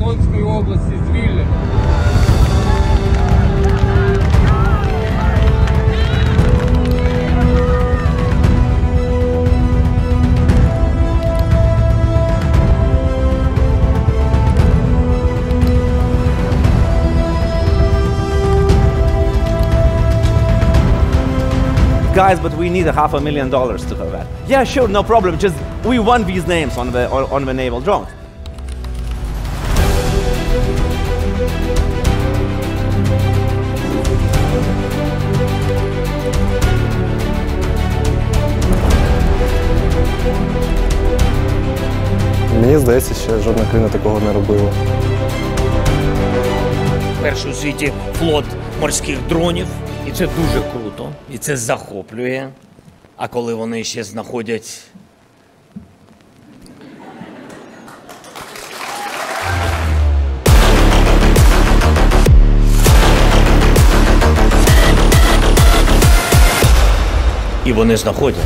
Херсонської області звільнено. guys, but we need a half a million dollars to do that. Yeah, sure, no problem. Just we want these names on the on the naval drones. Здається, ще жодна країна такого не робила. Перший у світі флот морських дронів. І це дуже круто, і це захоплює. А коли вони ще знаходять І вони знаходять